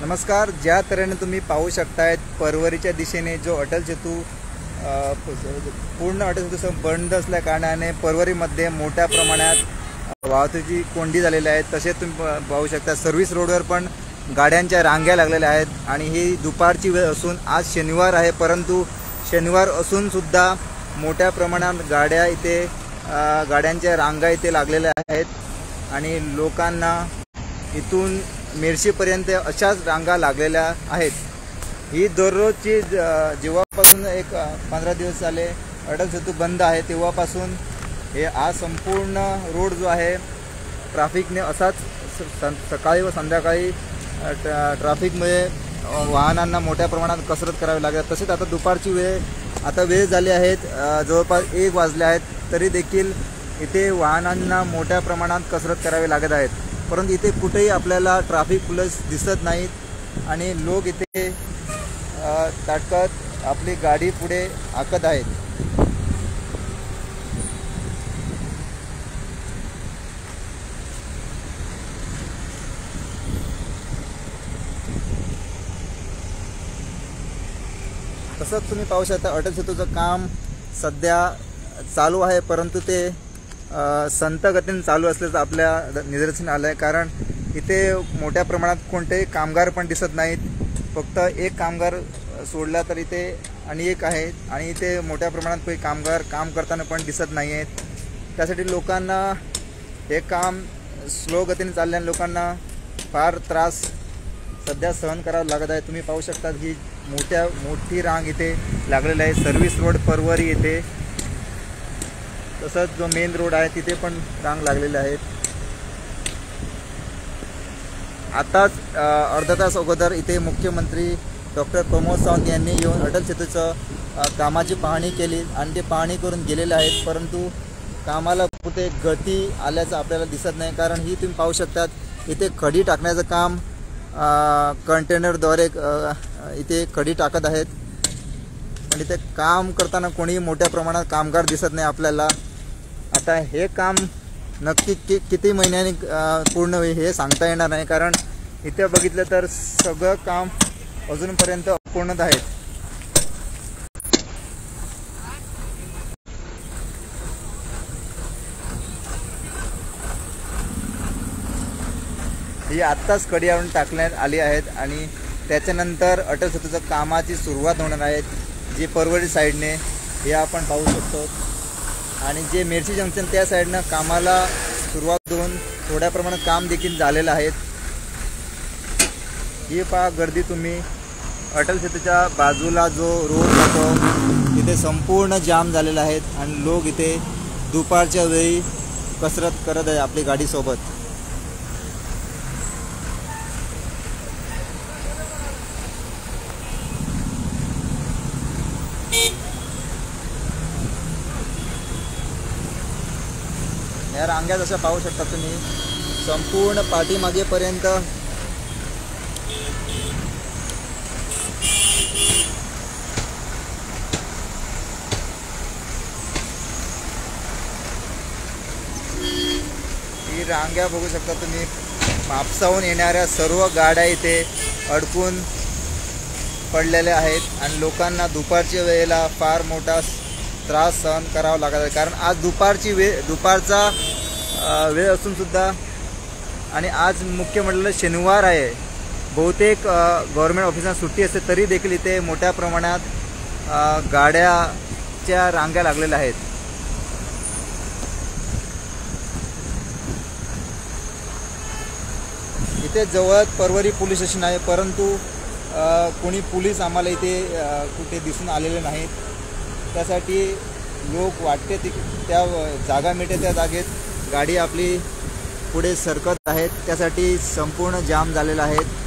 नमस्कार ज्या तऱ्हेने तुम्ही पाहू शकतायत परवरीच्या दिशेने जो अटल सेतू पूर्ण अटल सेतू बंद असल्या कारणाने परवरीमध्ये मोठ्या प्रमाणात वाहतुकीची कोंडी झालेली आहे. तसेच तुम्ही प- पाहू शकता सर्व्हिस रोडवर पण गाड्यांच्या रांग्या लागलेल्या आहेत आणि ही दुपारची वेळ असून आज शनिवार आहे परंतु शनिवार असून सुद्धा मोठ्या प्रमाणात गाड्या इथे गाड्यांच्या रांगा इथे लागलेल्या आहेत. आणि लोकांना इथून मिरशीपर्यंत अशाच रांगा लागलेल्या आहेत. ही दररोजची ज- जेव्हापासून एक पंधरा दिवस झाले अटल सेतू बंद आहे तेव्हापासून हे आज संपूर्ण रोड जो आहे ट्रॅफिकने असाच स- सकाळी व संध्याकाळी ट्रॅफिकमुळे वाहनांना मोठ्या प्रमाणात कसरत करावी लागेल. तसेच आता दुपारची वेळ आता वेळ झाली आहेत जवळपास एक वाजले आहेत तरी देखील इथे वाहनांना मोठ्या प्रमाणात कसरत करावी लागत आहेत. परंतु इथे कुठेही आपल्याला ट्रॅफिक पुलस दिसत नाहीत. आणि लोक इथे ताटकत आपली गाडी पुढे आखत आहेत. तसंच तुम्ही पाहू शकता अटल सेतूचं काम सध्या चालू आहे परंतु ते संत गतीने चालू असल्याचं आपल्या निदर्शन आलं आहे कारण इथे मोठ्या प्रमाणात कोणतेही कामगार पण दिसत नाहीत. फक्त एक कामगार सोडला तर इथे आणि एक आहे. आणि इथे मोठ्या प्रमाणात काही कामगार काम करताना पण दिसत नाही आहेत त्यासाठी लोकांना हे काम स्लो गतीने चालल्याने लोकांना फार त्रास सध्या सहन करावं लागत आहे. तुम्ही पाहू शकता ही मोठ्या मोठी रांग इथे लागलेली आहे. सर्व्हिस रोड परवरी येथे तसंच जो मेन रोड आहे तिथे पण रांग लागलेले आहेत. आताच अर्धा तास अगोदर इथे मुख्यमंत्री डॉक्टर प्रमोद सावंत यांनी येऊन अटल सेतूचं कामाची पाहणी केली आणि ते पाहणी करून गेलेले आहेत परंतु कामाला कुठे गती आल्याचं आपल्याला दिसत नाही कारण ही तुम्ही पाहू शकतात इथे खडी टाकण्याचं काम कंटेनरद्वारे इथे खडी टाकत आहेत. पण इथे काम करताना कोणीही मोठ्या प्रमाणात कामगार दिसत नाही आपल्याला. आता हे काम नक्की कि किती महिन्याने पूर्ण होईल हे सांगता येणार नाही. कारण इथे बघितलं तर सगळं काम अजूनपर्यंत अपूर्णच आहे. ही आत्ताच कडी आणून टाकण्यात आली आहेत आणि त्याच्यानंतर अटल सेतूचं कामाची सुरुवात होणार आहे. जी परवडी साईडने हे आपण पाहू शकतो. आणि जे मिरची जंक्शन त्या साईडनं कामाला सुरुवात होऊन थोड्या प्रमाणात काम देखील झालेलं आहे. ही पहा गर्दी तुम्ही. अटल सेतूच्या बाजूला जो रोड जातो तिथे संपूर्ण जाम झालेला आहेत आणि लोक इथे दुपारच्या वेळी कसरत करत आहे आपली गाडीसोबत ह्या रांग्या जशा पाहू शकता तुम्ही संपूर्ण पाठीमागेपर्यंत ही रांग्या बघू शकता तुम्ही मापसाहून येणाऱ्या सर्व गाड्या इथे अडकून पडलेल्या आहेत आणि लोकांना दुपारच्या वेळेला फार मोठा त्रास सहन करावा लागत आहे. कारण आज दुपारची वेळ दुपारचा वेळ असूनसुद्धा आणि आज मुख्य म्हटलं शनिवार आहे. बहुतेक गव्हर्मेंट ऑफिसांना सुट्टी असते तरी देखील इथे मोठ्या प्रमाणात गाड्याच्या रांग्या लागलेल्या आहेत. इथे जवळच परवरी पोलीस स्टेशन आहे परंतु कोणी पोलीस आम्हाला इथे कुठे दिसून आलेले नाहीत. त्यासाठी लोक वाटते ती त्या जागा मिळते त्या जागेत. गाडी आपली पुढे सरकत आहेत. त्यासाठी संपूर्ण जाम झालेला आहेत